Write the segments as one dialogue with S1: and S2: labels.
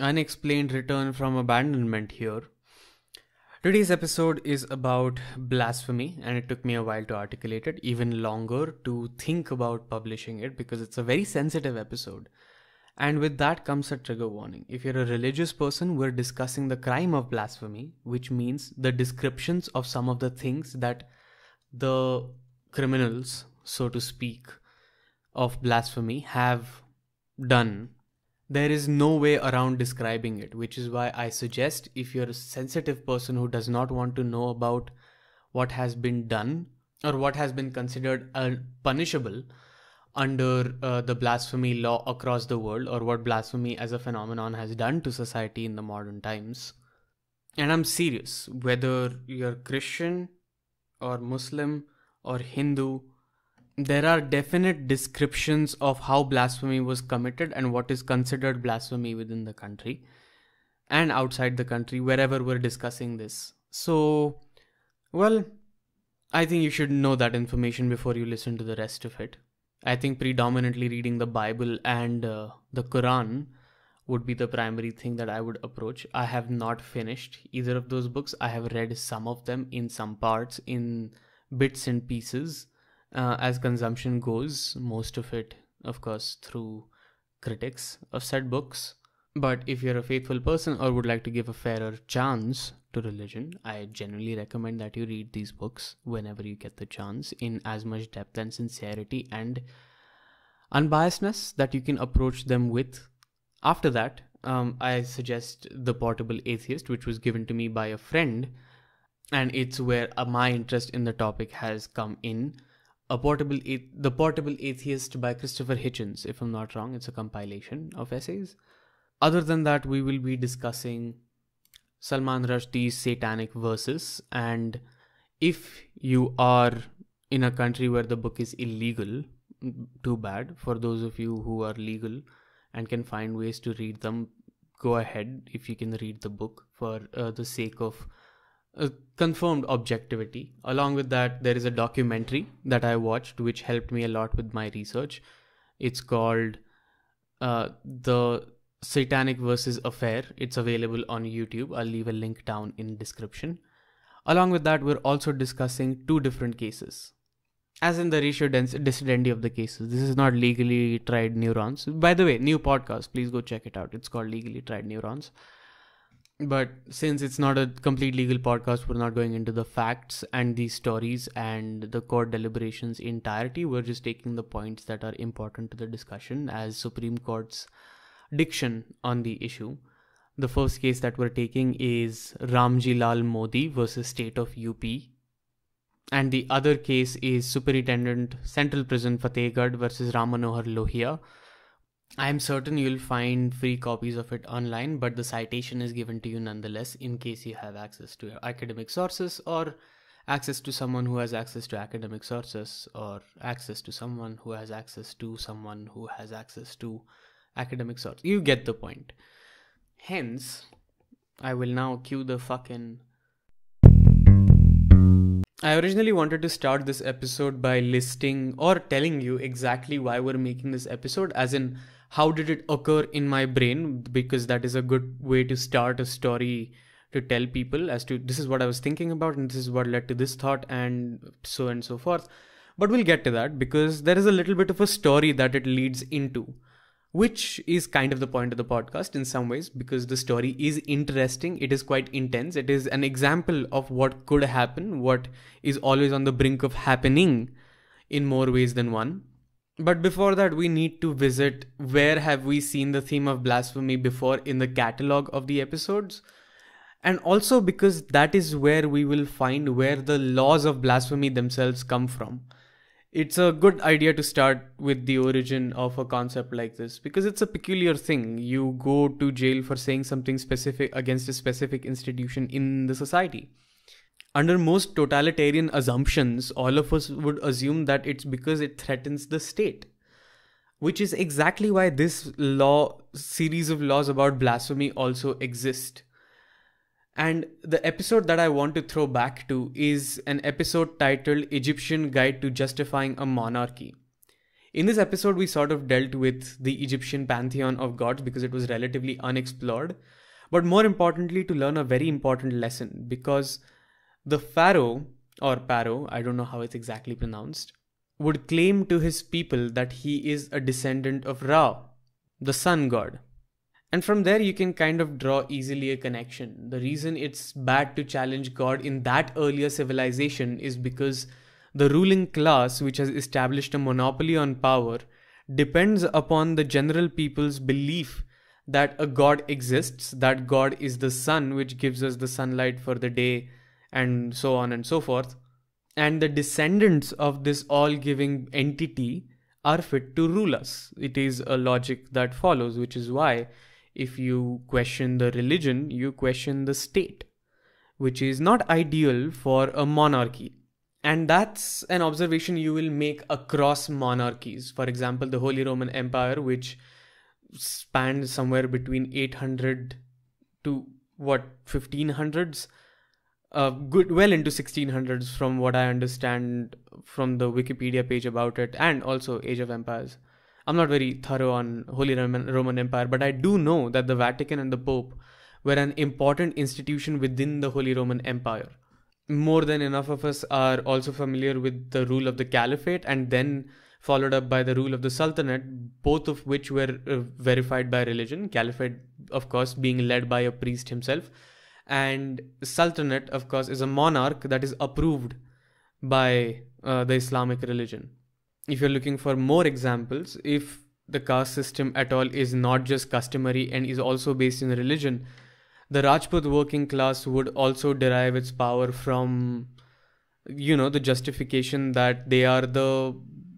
S1: Unexplained return from abandonment here. Today's episode is about blasphemy, and it took me a while to articulate it, even longer to think about publishing it because it's a very sensitive episode. And with that comes a trigger warning. If you're a religious person, we're discussing the crime of blasphemy, which means the descriptions of some of the things that the criminals, so to speak, of blasphemy have done. There is no way around describing it, which is why I suggest if you're a sensitive person who does not want to know about what has been done or what has been considered punishable under uh, the blasphemy law across the world or what blasphemy as a phenomenon has done to society in the modern times. And I'm serious, whether you're Christian or Muslim or Hindu there are definite descriptions of how blasphemy was committed and what is considered blasphemy within the country and outside the country, wherever we're discussing this. So, well, I think you should know that information before you listen to the rest of it. I think predominantly reading the Bible and uh, the Quran would be the primary thing that I would approach. I have not finished either of those books. I have read some of them in some parts, in bits and pieces uh, as consumption goes, most of it, of course, through critics of said books. But if you're a faithful person or would like to give a fairer chance to religion, I generally recommend that you read these books whenever you get the chance in as much depth and sincerity and unbiasedness that you can approach them with. After that, um, I suggest The Portable Atheist, which was given to me by a friend, and it's where uh, my interest in the topic has come in a portable the portable atheist by christopher hitchens if i'm not wrong. It's a compilation of essays. Other than that we will be discussing salman rushdie's satanic verses. And if you are in a country where the book is illegal too bad for those of you who are legal and can find ways to read them go ahead if you can read the book for uh, the sake of confirmed objectivity. Along with that, there is a documentary that I watched which helped me a lot with my research. It's called uh, The Satanic Verses Affair. It's available on YouTube. I'll leave a link down in description. Along with that, we're also discussing two different cases. As in the ratio decidendi of the cases. This is not legally tried neurons. By the way, new podcast. Please go check it out. It's called Legally Tried Neurons but since it's not a complete legal podcast we're not going into the facts and the stories and the court deliberations entirety. We're just taking the points that are important to the discussion as supreme court's diction on the issue. The first case that we're taking is ramji lal modi versus state of up and the other case is superintendent central prison fatehgarh versus ram manohar lohia I am certain you'll find free copies of it online, but the citation is given to you nonetheless in case you have access to academic sources or access to someone who has access to academic sources or access to someone who has access to someone who has access to academic sources. You get the point. Hence, I will now cue the fucking. I originally wanted to start this episode by listing or telling you exactly why we're making this episode, as in how did it occur in my brain? Because that is a good way to start a story to tell people as to this is what i was thinking about and this is what led to this thought and so and so forth. But we'll get to that because there is a little bit of a story that it leads into which is kind of the point of the podcast in some ways because the story is interesting. It is quite intense. It is an example of what could happen what is always on the brink of happening in more ways than one but before that, we need to visit where have we seen the theme of blasphemy before in the catalog of the episodes. And also because that is where we will find where the laws of blasphemy themselves come from. It's a good idea to start with the origin of a concept like this because it's a peculiar thing. You go to jail for saying something specific against a specific institution in the society under most totalitarian assumptions, all of us would assume that it's because it threatens the state. Which is exactly why this law, series of laws about blasphemy also exist. And the episode that I want to throw back to is an episode titled Egyptian Guide to Justifying a Monarchy. In this episode, we sort of dealt with the Egyptian pantheon of gods because it was relatively unexplored, but more importantly, to learn a very important lesson because the pharaoh or Paro, I don't know how it's exactly pronounced, would claim to his people that he is a descendant of Ra, the sun god. And from there, you can kind of draw easily a connection. The reason it's bad to challenge God in that earlier civilization is because the ruling class, which has established a monopoly on power, depends upon the general people's belief that a God exists, that God is the sun, which gives us the sunlight for the day, and so on and so forth. And the descendants of this all giving entity are fit to rule us. It is a logic that follows, which is why if you question the religion, you question the state, which is not ideal for a monarchy. And that's an observation you will make across monarchies. For example, the Holy Roman Empire, which spanned somewhere between 800 to what 1500s uh, good well into 1600s from what i understand from the wikipedia page about it and also age of empires. I'm not very thorough on holy roman, roman empire but i do know that the vatican and the pope were an important institution within the holy roman empire. More than enough of us are also familiar with the rule of the caliphate and then followed up by the rule of the sultanate both of which were uh, verified by religion. Caliphate of course being led by a priest himself and sultanate of course is a monarch that is approved by uh, the islamic religion. If you're looking for more examples if the caste system at all is not just customary and is also based in religion the rajput working class would also derive its power from you know the justification that they are the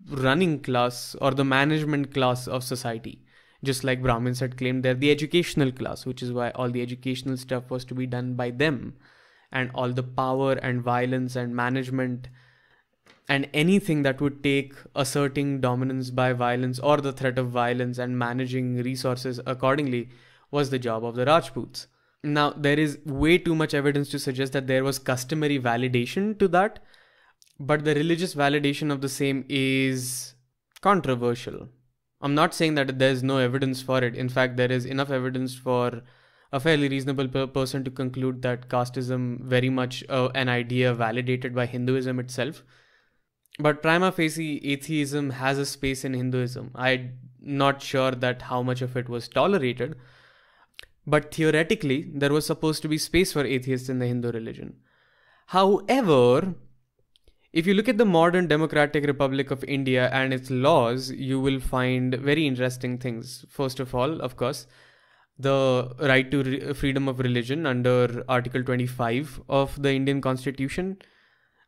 S1: running class or the management class of society just like Brahmins had claimed they're the educational class, which is why all the educational stuff was to be done by them. And all the power and violence and management and anything that would take asserting dominance by violence or the threat of violence and managing resources accordingly was the job of the Rajputs. Now, there is way too much evidence to suggest that there was customary validation to that, but the religious validation of the same is controversial. I'm not saying that there's no evidence for it. In fact, there is enough evidence for a fairly reasonable per- person to conclude that casteism very much uh, an idea validated by Hinduism itself. But prima facie, atheism has a space in Hinduism. I'm not sure that how much of it was tolerated, but theoretically, there was supposed to be space for atheists in the Hindu religion. However, if you look at the modern Democratic Republic of India and its laws, you will find very interesting things. First of all, of course, the right to re- freedom of religion under Article 25 of the Indian Constitution.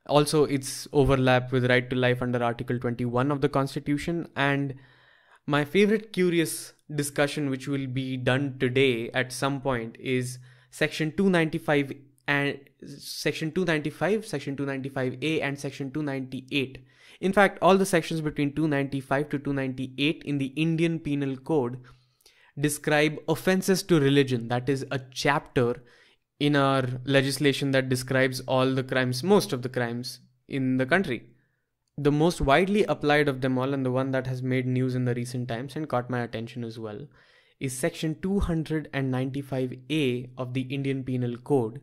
S1: Also, its overlap with right to life under Article 21 of the Constitution. And my favorite curious discussion, which will be done today at some point, is Section 295 and section 295 section 295a and section 298 in fact all the sections between 295 to 298 in the indian penal code describe offenses to religion. That is a chapter in our legislation that describes all the crimes most of the crimes in the country. The most widely applied of them all and the one that has made news in the recent times and caught my attention as well is section 295a of the indian penal code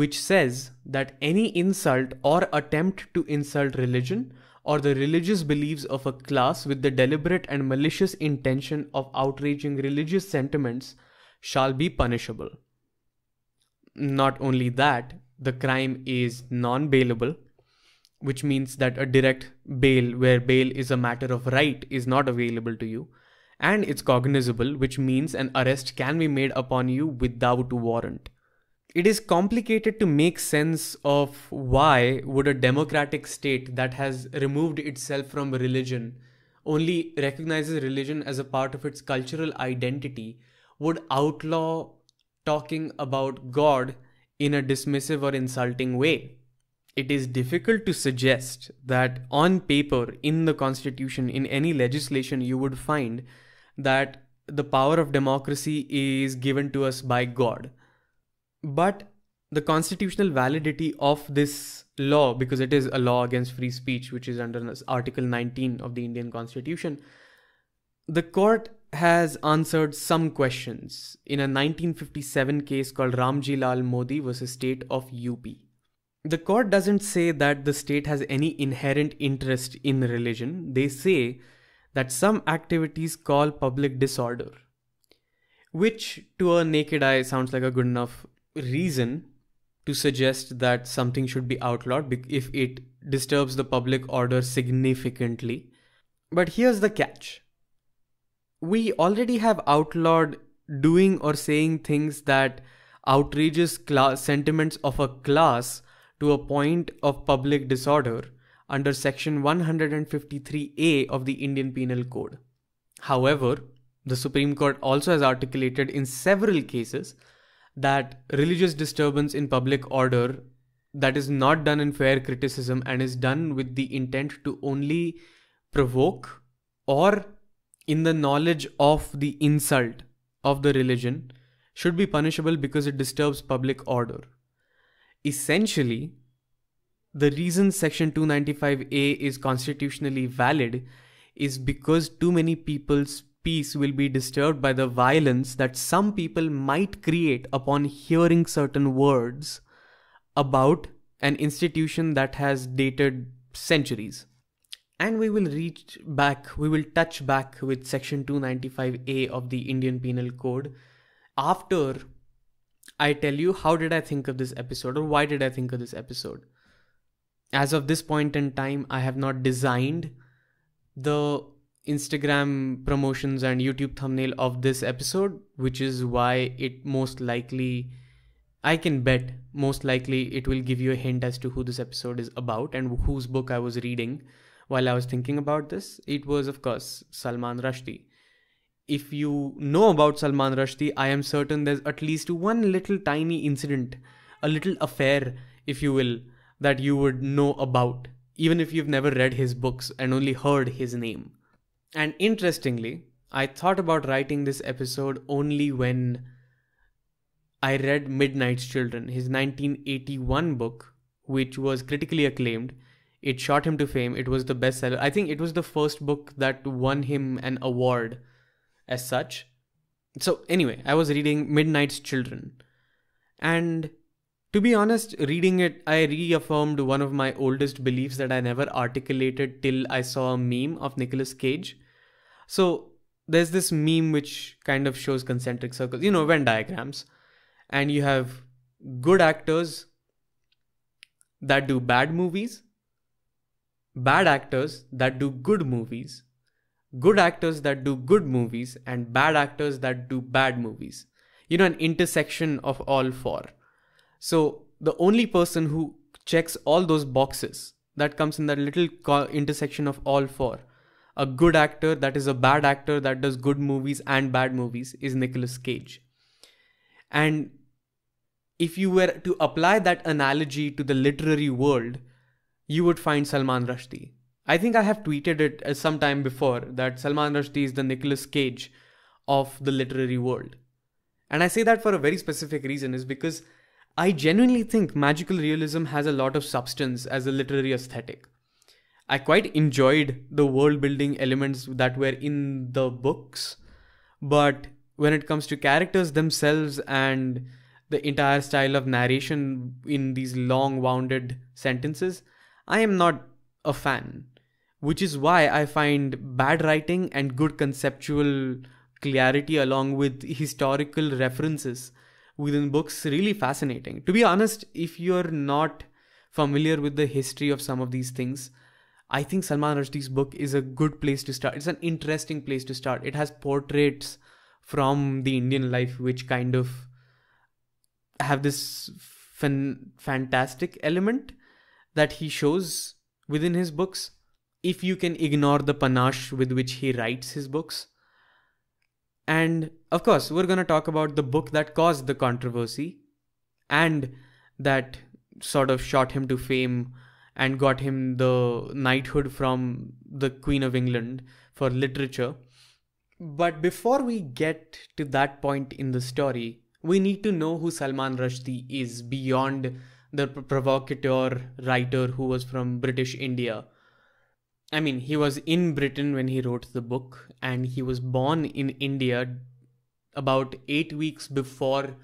S1: which says that any insult or attempt to insult religion or the religious beliefs of a class with the deliberate and malicious intention of outraging religious sentiments shall be punishable. Not only that, the crime is non bailable, which means that a direct bail, where bail is a matter of right, is not available to you. And it's cognizable, which means an arrest can be made upon you without warrant it is complicated to make sense of why would a democratic state that has removed itself from religion only recognizes religion as a part of its cultural identity would outlaw talking about god in a dismissive or insulting way. It is difficult to suggest that on paper in the constitution in any legislation you would find that the power of democracy is given to us by god but the constitutional validity of this law, because it is a law against free speech, which is under Article 19 of the Indian Constitution, the court has answered some questions in a 1957 case called Ramji Lal Modi versus State of UP. The court doesn't say that the state has any inherent interest in religion. They say that some activities call public disorder, which to a naked eye sounds like a good enough reason to suggest that something should be outlawed if it disturbs the public order significantly. But here's the catch we already have outlawed doing or saying things that outrages class sentiments of a class to a point of public disorder under section 153A of the Indian Penal Code. However, the Supreme Court also has articulated in several cases that religious disturbance in public order that is not done in fair criticism and is done with the intent to only provoke or in the knowledge of the insult of the religion should be punishable because it disturbs public order. Essentially, the reason Section 295A is constitutionally valid is because too many people's peace will be disturbed by the violence that some people might create upon hearing certain words about an institution that has dated centuries and we will reach back, we will touch back with section 295A of the Indian Penal Code after I tell you how did I think of this episode or why did I think of this episode. As of this point in time, I have not designed the Instagram promotions and YouTube thumbnail of this episode, which is why it most likely, I can bet, most likely it will give you a hint as to who this episode is about and whose book I was reading while I was thinking about this, it was, of course, Salman Rushdie. If you know about Salman Rushdie, I am certain there's at least one little tiny incident, a little affair, if you will, that you would know about, even if you've never read his books and only heard his name. And interestingly, I thought about writing this episode only when I read Midnight's Children, his 1981 book, which was critically acclaimed it shot him to fame. It was the bestseller. I think it was the first book that won him an award as such. So, anyway, I was reading Midnight's Children. And to be honest, reading it, I reaffirmed one of my oldest beliefs that I never articulated till I saw a meme of Nicolas Cage. So, there's this meme which kind of shows concentric circles, you know, Venn diagrams. And you have good actors that do bad movies bad actors that do good movies, good actors that do good movies, and bad actors that do bad movies. You know, an intersection of all four. So, the only person who checks all those boxes that comes in that little intersection of all four a good actor that is a bad actor that does good movies and bad movies is Nicolas Cage. And if you were to apply that analogy to the literary world, you would find Salman Rushdie. I think I have tweeted it uh, some time before that Salman Rushdie is the Nicolas Cage of the literary world. And I say that for a very specific reason is because I genuinely think magical realism has a lot of substance as a literary aesthetic. I quite enjoyed the world building elements that were in the books, but when it comes to characters themselves and the entire style of narration in these long wounded sentences, I am not a fan, which is why I find bad writing and good conceptual clarity along with historical references within books really fascinating. To be honest, if you're not familiar with the history of some of these things, I think Salman Rushdie's book is a good place to start. It's an interesting place to start. It has portraits from the Indian life which kind of have this fan- fantastic element that he shows within his books, if you can ignore the panache with which he writes his books. And of course, we're going to talk about the book that caused the controversy and that sort of shot him to fame and got him the knighthood from the Queen of England for literature. But before we get to that point in the story, we need to know who Salman Rushdie is beyond the provocateur writer who was from British India. I mean, he was in Britain when he wrote the book, and he was born in India about eight weeks before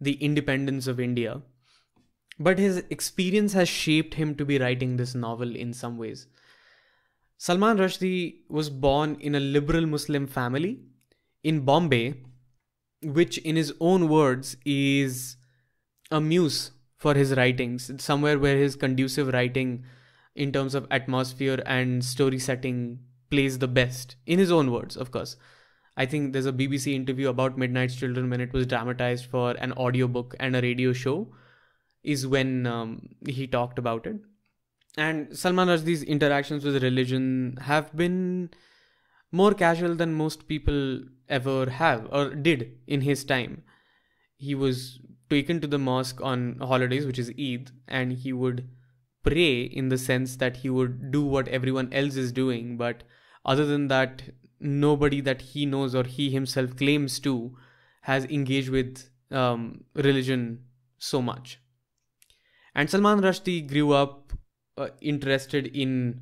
S1: the independence of India. But his experience has shaped him to be writing this novel in some ways. Salman Rushdie was born in a liberal Muslim family in Bombay, which, in his own words, is a muse for his writings. It's somewhere where his conducive writing, in terms of atmosphere and story setting, plays the best. In his own words, of course. I think there's a BBC interview about Midnight's Children when it was dramatized for an audiobook and a radio show, is when um, he talked about it. And Salman Rushdie's interactions with religion have been more casual than most people ever have or did in his time. He was taken to the mosque on holidays, which is Eid, and he would pray in the sense that he would do what everyone else is doing, but other than that, nobody that he knows or he himself claims to has engaged with um, religion so much. And Salman Rushdie grew up uh, interested in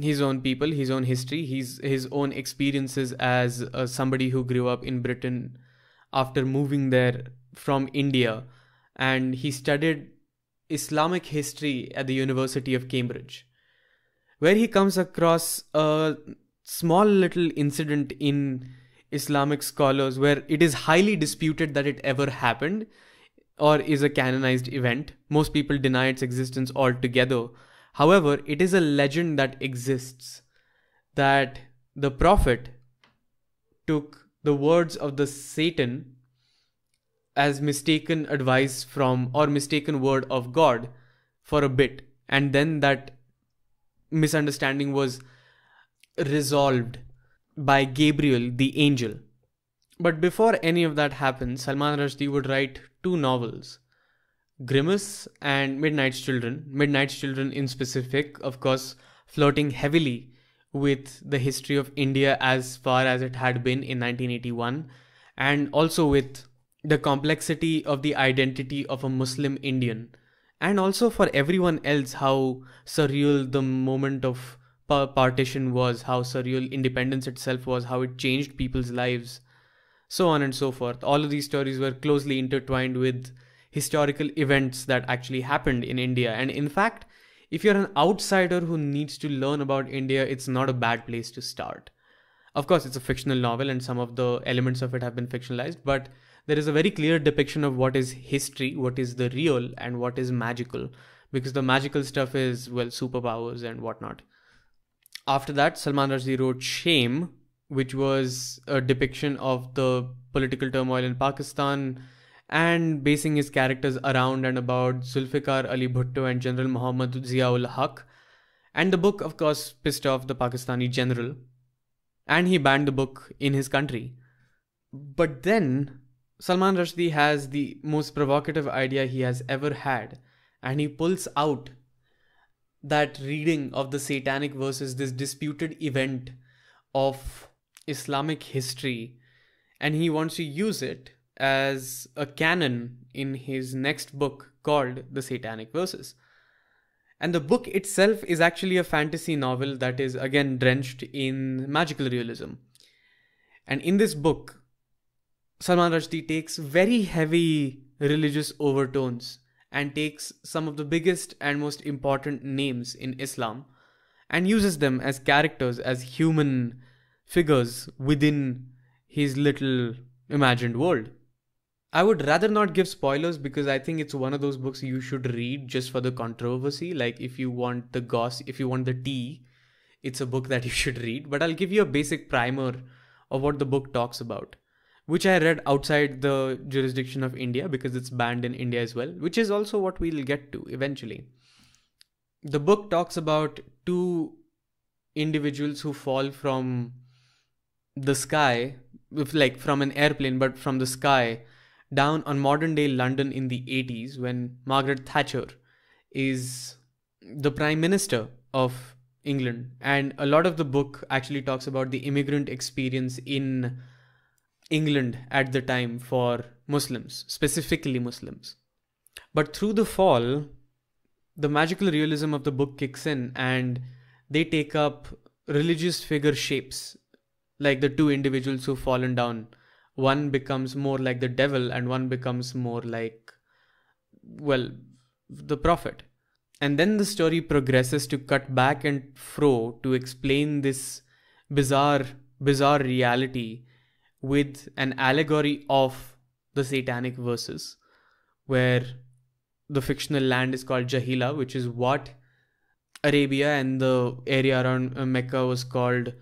S1: his own people, his own history, his his own experiences as uh, somebody who grew up in Britain after moving there from India, and he studied Islamic history at the University of Cambridge, where he comes across a small little incident in Islamic scholars where it is highly disputed that it ever happened or is a canonized event. Most people deny its existence altogether. However, it is a legend that exists that the prophet took the words of the Satan as mistaken advice from or mistaken word of God for a bit, and then that misunderstanding was resolved by Gabriel the angel. But before any of that happened, Salman Rushdie would write two novels Grimus and Midnight's Children. Midnight's Children, in specific, of course, flirting heavily with the history of India as far as it had been in 1981, and also with the complexity of the identity of a Muslim Indian, and also for everyone else, how surreal the moment of partition was, how surreal independence itself was, how it changed people's lives, so on and so forth. All of these stories were closely intertwined with historical events that actually happened in India. And in fact, if you're an outsider who needs to learn about India, it's not a bad place to start. Of course, it's a fictional novel and some of the elements of it have been fictionalized, but there is a very clear depiction of what is history, what is the real, and what is magical. Because the magical stuff is, well, superpowers and whatnot. After that, Salman Rushdie wrote Shame, which was a depiction of the political turmoil in Pakistan and basing his characters around and about Zulfikar Ali Bhutto and General Muhammad Ziaul Haq. And the book, of course, pissed off the Pakistani general. And he banned the book in his country. But then, Salman Rushdie has the most provocative idea he has ever had. And he pulls out that reading of the satanic verses, this disputed event of Islamic history, and he wants to use it as a canon in his next book called The Satanic Verses. And the book itself is actually a fantasy novel that is again drenched in magical realism. And in this book, Salman Rushdie takes very heavy religious overtones and takes some of the biggest and most important names in Islam and uses them as characters, as human figures within his little imagined world. I would rather not give spoilers because I think it's one of those books you should read just for the controversy. Like, if you want the goss, if you want the tea, it's a book that you should read. But I'll give you a basic primer of what the book talks about which I read outside the jurisdiction of India because it's banned in India as well, which is also what we'll get to eventually. The book talks about two individuals who fall from the sky, like from an airplane, but from the sky down on modern day London in the 80s when Margaret Thatcher is the prime minister of England. And a lot of the book actually talks about the immigrant experience in England at the time for Muslims, specifically Muslims. But through the fall, the magical realism of the book kicks in and they take up religious figure shapes, like the two individuals who've fallen down. One becomes more like the devil, and one becomes more like, well, the prophet. And then the story progresses to cut back and fro to explain this bizarre, bizarre reality with an allegory of the satanic verses, where the fictional land is called Jahilia, which is what Arabia and the area around uh, Mecca was called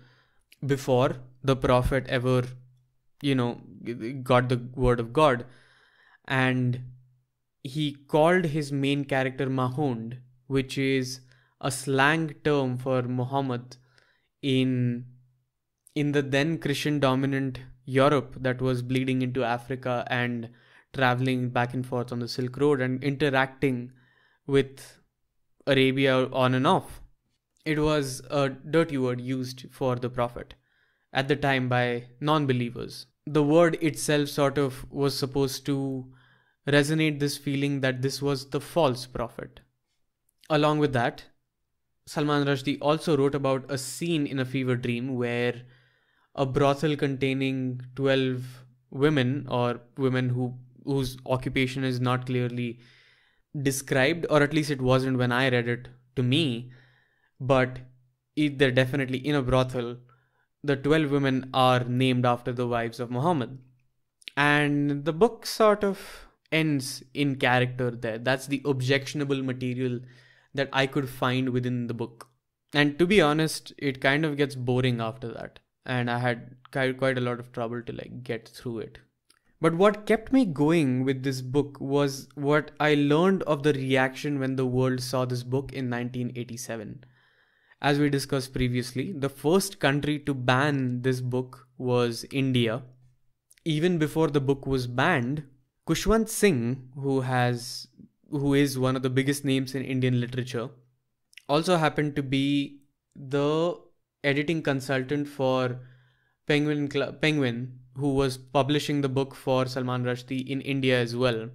S1: before the Prophet ever, you know, got the word of God. And he called his main character Mahound, which is a slang term for Muhammad in in the then Christian dominant Europe that was bleeding into Africa and traveling back and forth on the Silk Road and interacting with Arabia on and off. It was a dirty word used for the Prophet at the time by non believers. The word itself sort of was supposed to resonate this feeling that this was the false prophet. Along with that, Salman Rushdie also wrote about a scene in a fever dream where a brothel containing 12 women or women who whose occupation is not clearly described or at least it wasn't when i read it to me but they're definitely in a brothel the 12 women are named after the wives of muhammad and the book sort of ends in character there that's the objectionable material that i could find within the book and to be honest it kind of gets boring after that and I had quite a lot of trouble to like get through it. But what kept me going with this book was what I learned of the reaction when the world saw this book in 1987. As we discussed previously, the first country to ban this book was India. Even before the book was banned, Khushwant Singh, who has who is one of the biggest names in Indian literature, also happened to be the editing consultant for Penguin Penguin, who was publishing the book for Salman Rushdie in India as well.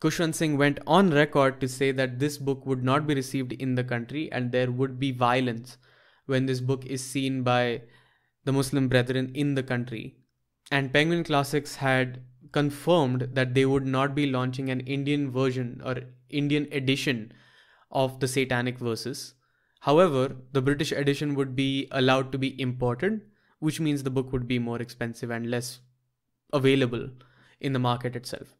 S1: Khushwant Singh went on record to say that this book would not be received in the country and there would be violence when this book is seen by the Muslim brethren in the country. And Penguin Classics had confirmed that they would not be launching an Indian version or Indian edition of the Satanic Verses However, the British edition would be allowed to be imported, which means the book would be more expensive and less available in the market itself.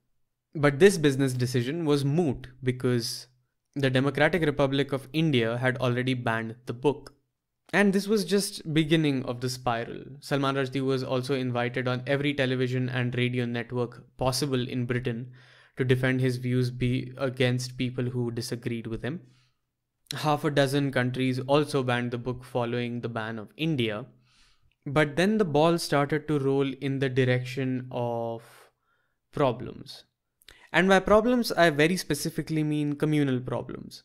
S1: But this business decision was moot because the Democratic Republic of India had already banned the book. And this was just beginning of the spiral. Salman Rushdie was also invited on every television and radio network possible in Britain to defend his views be against people who disagreed with him half a dozen countries also banned the book following the ban of India. But then the ball started to roll in the direction of problems. And by problems, I very specifically mean communal problems.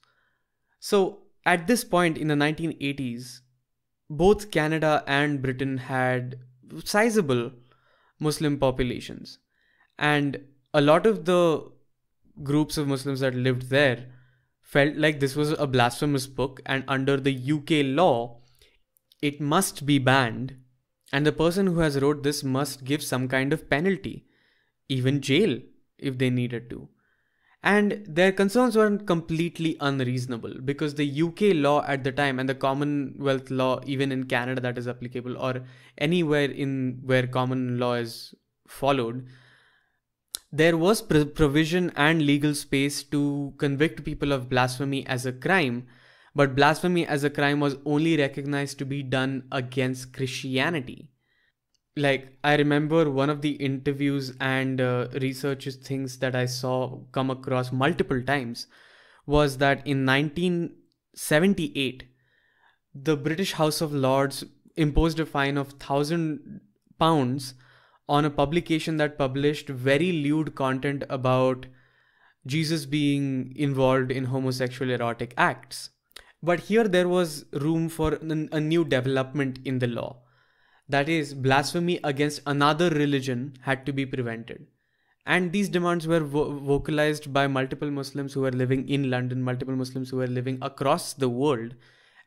S1: So, at this point in the 1980s, both Canada and Britain had sizable Muslim populations. And a lot of the groups of Muslims that lived there felt like this was a blasphemous book, and under the UK law, it must be banned, and the person who has wrote this must give some kind of penalty, even jail if they needed to. And their concerns weren't completely unreasonable because the UK law at the time and the Commonwealth law, even in Canada, that is applicable, or anywhere in where common law is followed, there was provision and legal space to convict people of blasphemy as a crime, but blasphemy as a crime was only recognized to be done against Christianity. Like, I remember one of the interviews and uh, research things that I saw come across multiple times was that in 1978, the British House of Lords imposed a fine of 1000 pounds on a publication that published very lewd content about Jesus being involved in homosexual erotic acts. But here there was room for a new development in the law. That is, blasphemy against another religion had to be prevented. And these demands were vo- vocalized by multiple Muslims who were living in London, multiple Muslims who were living across the world,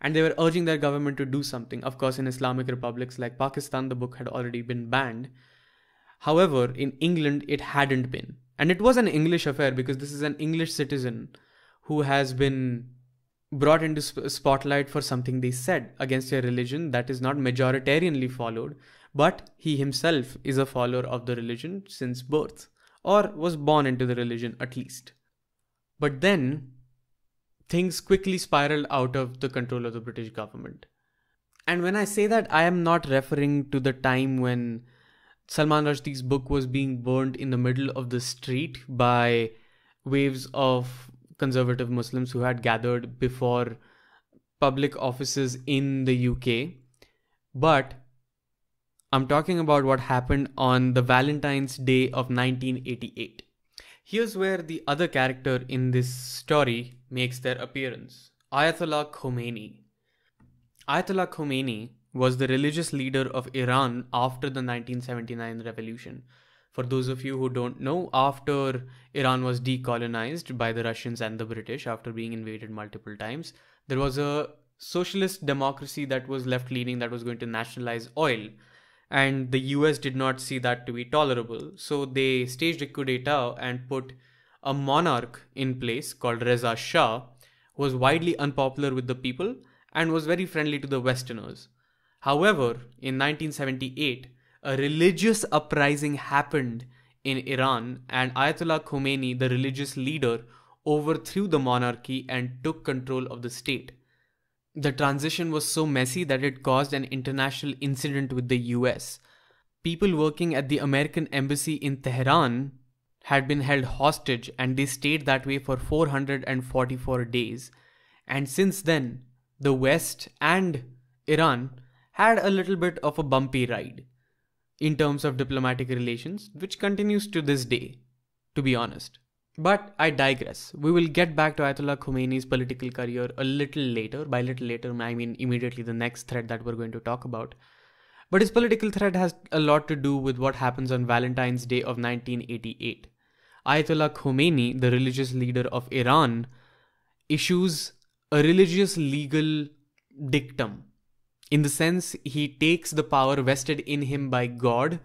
S1: and they were urging their government to do something. Of course, in Islamic republics like Pakistan, the book had already been banned. However, in England, it hadn't been. And it was an English affair because this is an English citizen who has been brought into sp- spotlight for something they said against a religion that is not majoritarianly followed, but he himself is a follower of the religion since birth, or was born into the religion at least. But then, things quickly spiraled out of the control of the British government. And when I say that, I am not referring to the time when Salman Rushdie's book was being burned in the middle of the street by waves of conservative Muslims who had gathered before public offices in the UK. But I'm talking about what happened on the Valentine's Day of 1988. Here's where the other character in this story makes their appearance Ayatollah Khomeini. Ayatollah Khomeini was the religious leader of Iran after the 1979 revolution. For those of you who don't know, after Iran was decolonized by the Russians and the British after being invaded multiple times, there was a socialist democracy that was left leaning that was going to nationalize oil. And the US did not see that to be tolerable. So they staged a coup d'etat and put a monarch in place called Reza Shah, who was widely unpopular with the people and was very friendly to the Westerners. However, in 1978, a religious uprising happened in Iran, and Ayatollah Khomeini, the religious leader, overthrew the monarchy and took control of the state. The transition was so messy that it caused an international incident with the US. People working at the American embassy in Tehran had been held hostage and they stayed that way for 444 days. And since then, the West and Iran had a little bit of a bumpy ride in terms of diplomatic relations, which continues to this day, to be honest. But I digress. We will get back to Ayatollah Khomeini's political career a little later. By little later, I mean immediately the next thread that we're going to talk about. But his political thread has a lot to do with what happens on Valentine's Day of 1988. Ayatollah Khomeini, the religious leader of Iran, issues a religious legal dictum in the sense he takes the power vested in him by God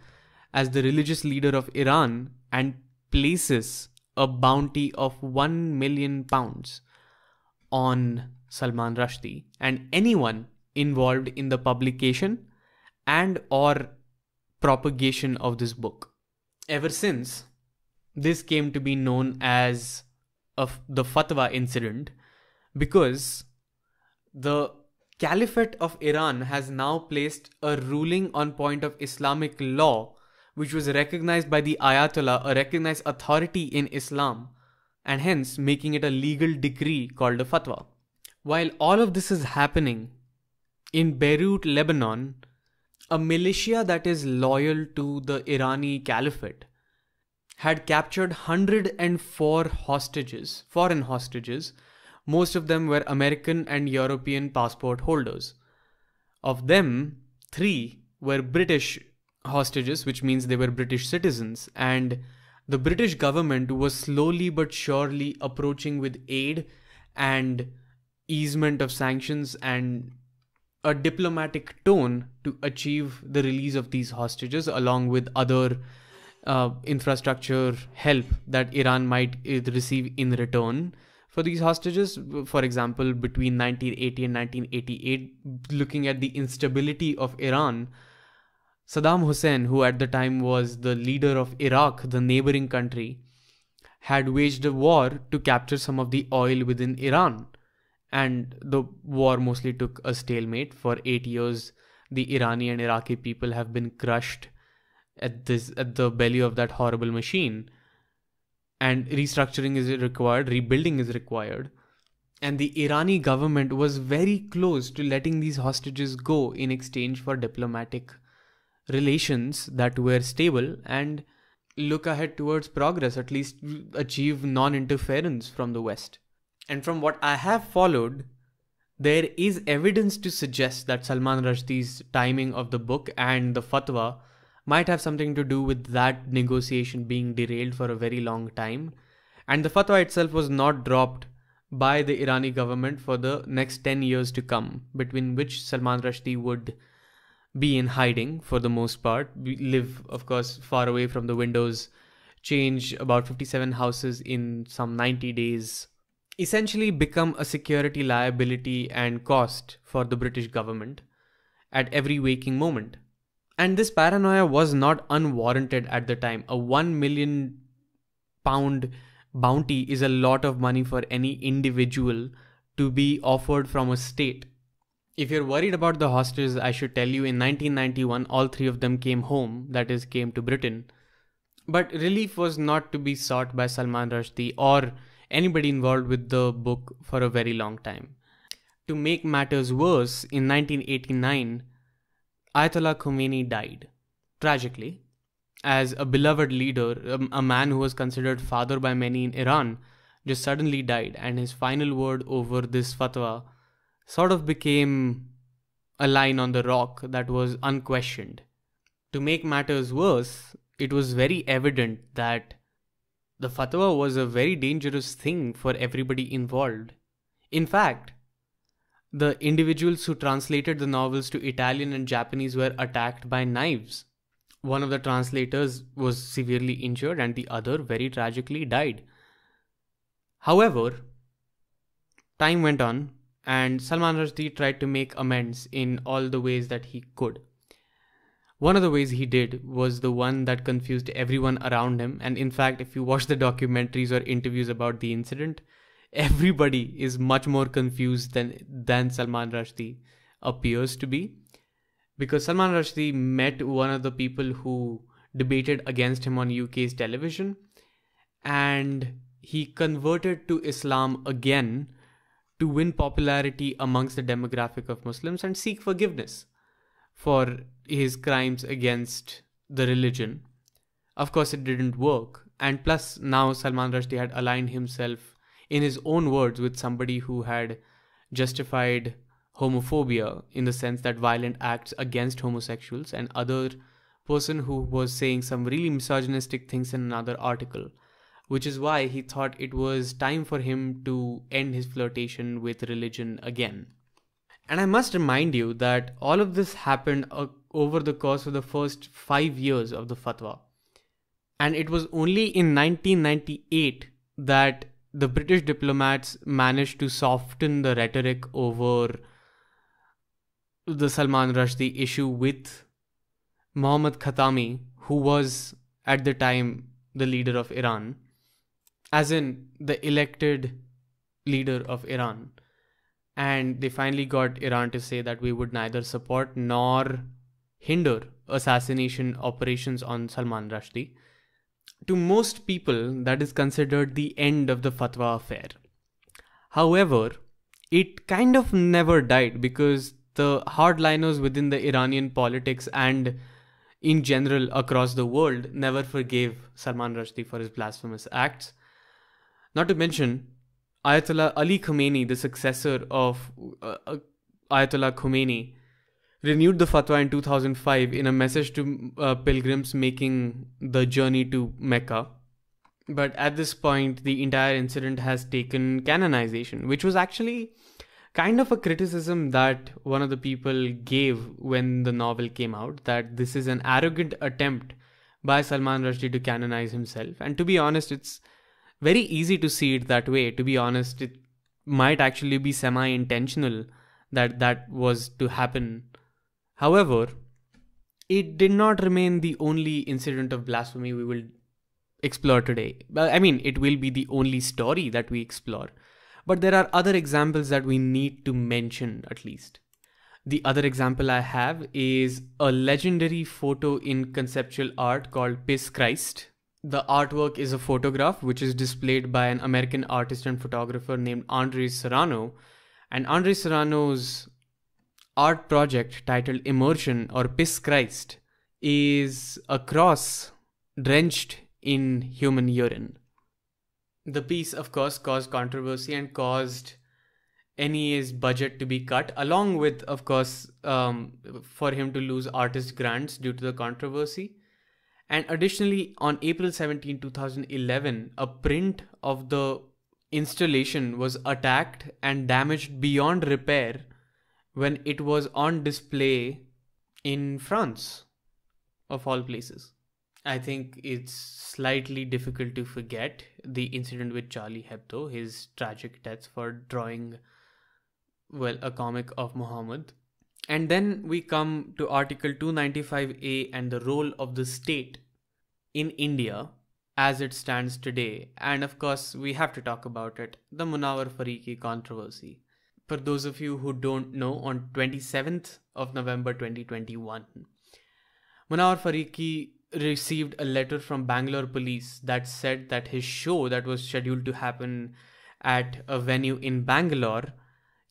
S1: as the religious leader of Iran and places a bounty of 1 million pounds on Salman Rushdie and anyone involved in the publication and or propagation of this book. Ever since, this came to be known as of the Fatwa incident because the Caliphate of Iran has now placed a ruling on point of Islamic law, which was recognized by the Ayatollah, a recognized authority in Islam, and hence making it a legal decree called a fatwa. While all of this is happening, in Beirut, Lebanon, a militia that is loyal to the Irani Caliphate had captured 104 hostages, foreign hostages, most of them were American and European passport holders. Of them, three were British hostages, which means they were British citizens, and the British government was slowly but surely approaching with aid and easement of sanctions and a diplomatic tone to achieve the release of these hostages, along with other uh, infrastructure help that Iran might uh, receive in return for these hostages. For example, between 1980 and 1988, looking at the instability of Iran, Saddam Hussein, who at the time was the leader of Iraq, the neighboring country, had waged a war to capture some of the oil within Iran. And the war mostly took a stalemate. For eight years, the Iranian Iraqi people have been crushed at this at the belly of that horrible machine and restructuring is required, rebuilding is required. And the Irani government was very close to letting these hostages go in exchange for diplomatic relations that were stable and look ahead towards progress, at least achieve non interference from the West. And from what I have followed, there is evidence to suggest that Salman Rushdie's timing of the book and the fatwa might have something to do with that negotiation being derailed for a very long time. And the fatwa itself was not dropped by the Irani government for the next 10 years to come, between which Salman Rushdie would be in hiding for the most part, we live, of course, far away from the windows, change about 57 houses in some 90 days, essentially become a security liability and cost for the British government at every waking moment. And this paranoia was not unwarranted at the time. A 1 million pound bounty is a lot of money for any individual to be offered from a state. If you're worried about the hostages, I should tell you in 1991, all three of them came home, that is, came to Britain. But relief was not to be sought by Salman Rushdie or anybody involved with the book for a very long time. To make matters worse, in 1989, Ayatollah Khomeini died, tragically. As a beloved leader, um, a man who was considered father by many in Iran, just suddenly died, and his final word over this fatwa sort of became a line on the rock that was unquestioned. To make matters worse, it was very evident that the fatwa was a very dangerous thing for everybody involved. In fact, the individuals who translated the novels to Italian and Japanese were attacked by knives. One of the translators was severely injured and the other very tragically died. However, time went on and Salman Rushdie tried to make amends in all the ways that he could. One of the ways he did was the one that confused everyone around him, and in fact, if you watch the documentaries or interviews about the incident, everybody is much more confused than than Salman Rushdie appears to be. Because Salman Rushdie met one of the people who debated against him on UK's television, and he converted to Islam again to win popularity amongst the demographic of Muslims and seek forgiveness for his crimes against the religion. Of course, it didn't work. And plus, now Salman Rushdie had aligned himself, in his own words, with somebody who had justified homophobia in the sense that violent acts against homosexuals and other person who was saying some really misogynistic things in another article which is why he thought it was time for him to end his flirtation with religion again. And I must remind you that all of this happened uh, over the course of the first five years of the fatwa. And it was only in 1998 that the British diplomats managed to soften the rhetoric over the Salman Rushdie issue with Mohammad Khatami, who was at the time the leader of Iran as in the elected leader of Iran. And they finally got Iran to say that we would neither support nor hinder assassination operations on Salman Rushdie. To most people, that is considered the end of the fatwa affair. However, it kind of never died because the hardliners within the Iranian politics and in general across the world never forgave Salman Rushdie for his blasphemous acts not to mention, Ayatollah Ali Khamenei, the successor of uh, uh, Ayatollah Khomeini, renewed the fatwa in 2005 in a message to uh, pilgrims making the journey to Mecca. But at this point, the entire incident has taken canonization, which was actually kind of a criticism that one of the people gave when the novel came out that this is an arrogant attempt by Salman Rushdie to canonize himself. And to be honest, it's very easy to see it that way. To be honest, it might actually be semi intentional that that was to happen. However, it did not remain the only incident of blasphemy we will explore today. I mean, it will be the only story that we explore. But there are other examples that we need to mention at least. The other example I have is a legendary photo in conceptual art called Piss Christ the artwork is a photograph which is displayed by an American artist and photographer named Andres Serrano. And Andres Serrano's art project titled Immersion or Piss Christ is a cross drenched in human urine. The piece, of course, caused controversy and caused NEA's budget to be cut, along with, of course, um, for him to lose artist grants due to the controversy. And additionally, on April 17, 2011, a print of the installation was attacked and damaged beyond repair when it was on display in France, of all places. I think it's slightly difficult to forget the incident with Charlie Hebdo, his tragic death for drawing, well, a comic of Muhammad. And then we come to Article 295A and the role of the state in India as it stands today. And of course, we have to talk about it the Munawar Faruqui controversy. For those of you who don't know, on 27th of November 2021, Munawar Faruqui received a letter from Bangalore police that said that his show that was scheduled to happen at a venue in Bangalore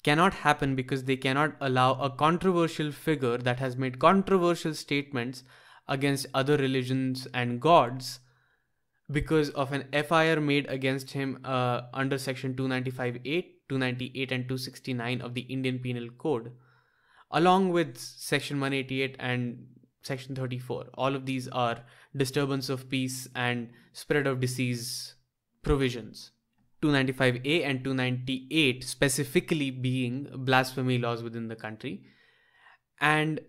S1: cannot happen because they cannot allow a controversial figure that has made controversial statements against other religions and gods because of an FIR made against him uh, under section 295.8, 298 and 269 of the Indian Penal Code along with section 188 and section 34 all of these are disturbance of peace and spread of disease provisions. 295a and 298 specifically being blasphemy laws within the country. And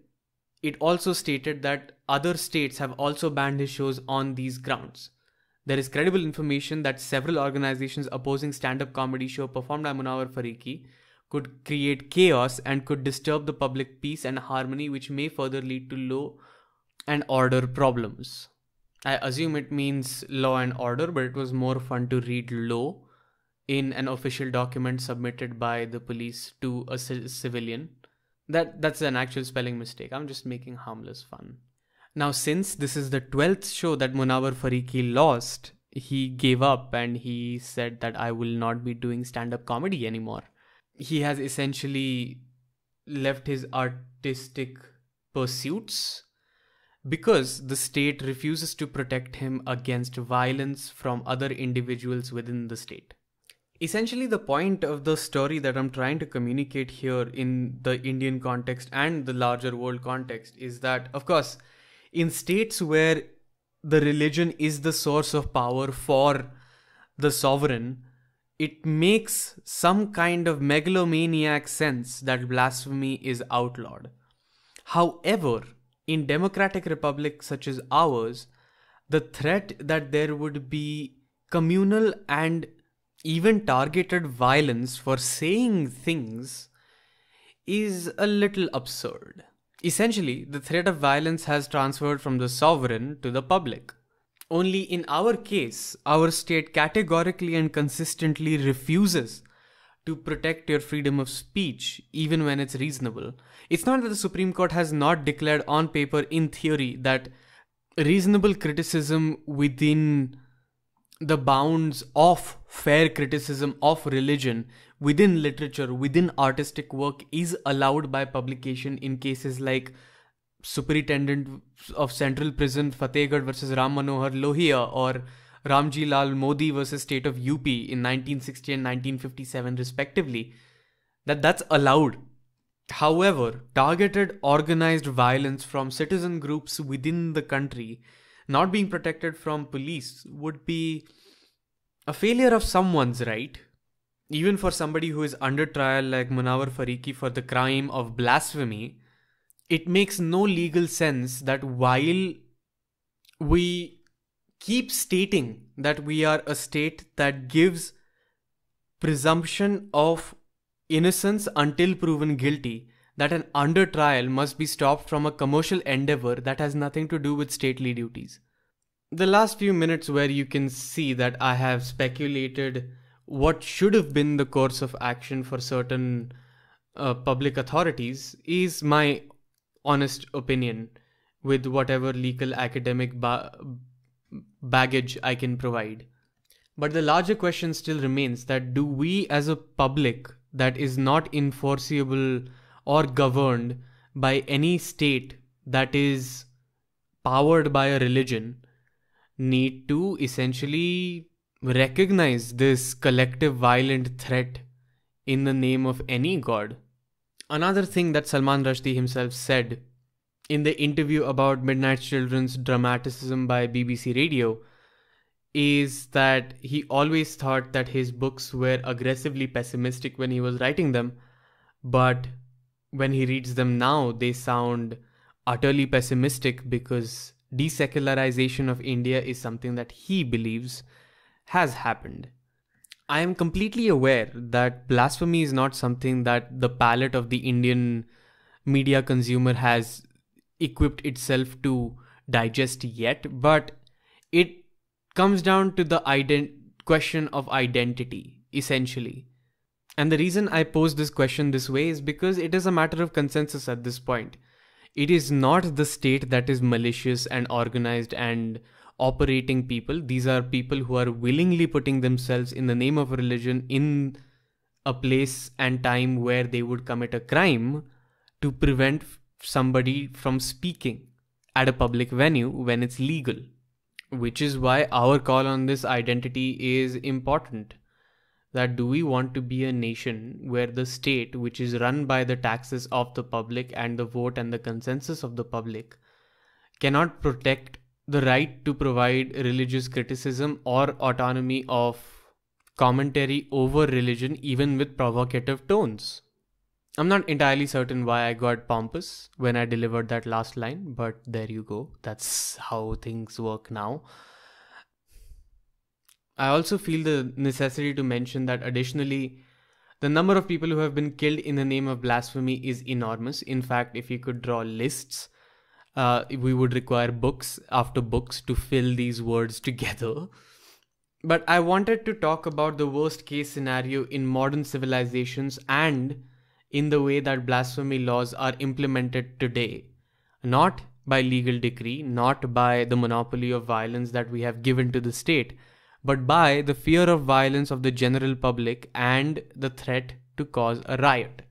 S1: it also stated that other states have also banned his shows on these grounds there is credible information that several organizations opposing stand-up comedy show performed by Munawar Faruqui could create chaos and could disturb the public peace and harmony which may further lead to law and order problems. I assume it means law and order, but it was more fun to read law in an official document submitted by the police to a c- civilian. That that's an actual spelling mistake. I'm just making harmless fun. Now, since this is the 12th show that Munawar Faruqui lost, he gave up and he said that I will not be doing stand up comedy anymore. He has essentially left his artistic pursuits because the state refuses to protect him against violence from other individuals within the state. Essentially, the point of the story that I'm trying to communicate here in the Indian context and the larger world context is that, of course, in states where the religion is the source of power for the sovereign, it makes some kind of megalomaniac sense that blasphemy is outlawed. However, in democratic republics such as ours, the threat that there would be communal and even targeted violence for saying things is a little absurd. Essentially, the threat of violence has transferred from the sovereign to the public. Only in our case, our state categorically and consistently refuses to protect your freedom of speech, even when it's reasonable. It's not that the Supreme Court has not declared on paper, in theory, that reasonable criticism within the bounds of fair criticism of religion within literature, within artistic work, is allowed by publication in cases like Superintendent of Central Prison Fatehgarh versus Ram Manohar Lohia or Ramji Lal Modi versus state of UP in 1960 and 1957 respectively that that's allowed. However targeted organized violence from citizen groups within the country not being protected from police would be a failure of someone's right even for somebody who is under trial like Munawar Faruqui for the crime of blasphemy it makes no legal sense that while we keep stating that we are a state that gives presumption of innocence until proven guilty, that an under trial must be stopped from a commercial endeavor that has nothing to do with stately duties. The last few minutes, where you can see that I have speculated what should have been the course of action for certain uh, public authorities, is my honest opinion with whatever legal academic ba- baggage I can provide. But the larger question still remains that do we as a public that is not enforceable or governed by any state that is powered by a religion need to essentially recognize this collective violent threat in the name of any god. Another thing that Salman Rushdie himself said in the interview about Midnight Children's dramaticism by BBC Radio is that he always thought that his books were aggressively pessimistic when he was writing them, but when he reads them now, they sound utterly pessimistic because desecularization of India is something that he believes has happened. I am completely aware that blasphemy is not something that the palate of the Indian media consumer has equipped itself to digest yet, but it comes down to the ident- question of identity, essentially. And the reason I pose this question this way is because it is a matter of consensus at this point. It is not the state that is malicious and organized and operating people. These are people who are willingly putting themselves in the name of religion in a place and time where they would commit a crime to prevent somebody from speaking at a public venue when it's legal which is why our call on this identity is important that do we want to be a nation where the state which is run by the taxes of the public and the vote and the consensus of the public cannot protect the right to provide religious criticism or autonomy of commentary over religion even with provocative tones I'm not entirely certain why I got pompous when I delivered that last line, but there you go. That's how things work now. I also feel the necessity to mention that additionally, the number of people who have been killed in the name of blasphemy is enormous. In fact, if you could draw lists, uh, we would require books after books to fill these words together. But I wanted to talk about the worst case scenario in modern civilizations and in the way that blasphemy laws are implemented today, not by legal decree, not by the monopoly of violence that we have given to the state, but by the fear of violence of the general public and the threat to cause a riot.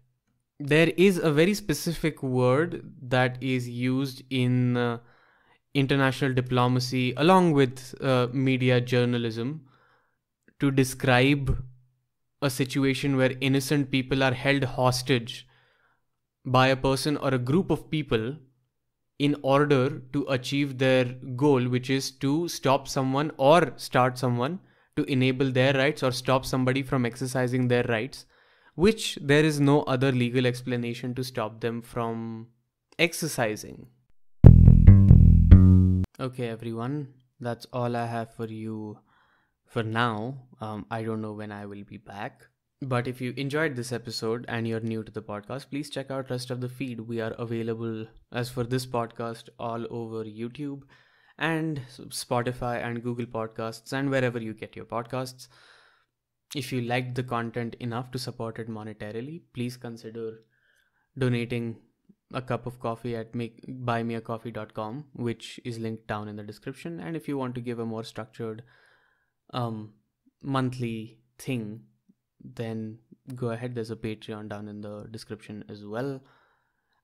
S1: There is a very specific word that is used in uh, international diplomacy along with uh, media journalism to describe a situation where innocent people are held hostage by a person or a group of people in order to achieve their goal, which is to stop someone or start someone to enable their rights or stop somebody from exercising their rights, which there is no other legal explanation to stop them from exercising. Okay, everyone, that's all I have for you for now, um, I don't know when I will be back. But if you enjoyed this episode and you're new to the podcast, please check out rest of the feed. We are available as for this podcast all over YouTube and Spotify and Google Podcasts and wherever you get your podcasts. If you liked the content enough to support it monetarily, please consider donating a cup of coffee at make, buymeacoffee.com, which is linked down in the description. And if you want to give a more structured um, monthly thing, then go ahead. There's a Patreon down in the description as well.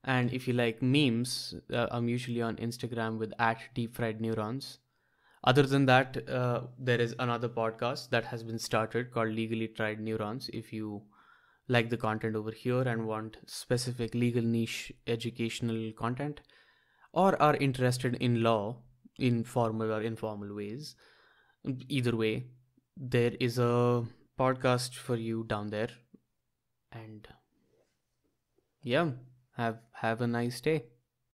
S1: And if you like memes, uh, I'm usually on Instagram with at deep fried neurons. Other than that, uh, there is another podcast that has been started called Legally Tried Neurons. If you like the content over here and want specific legal niche educational content, or are interested in law in formal or informal ways, either way there is a podcast for you down there and yeah have have a nice day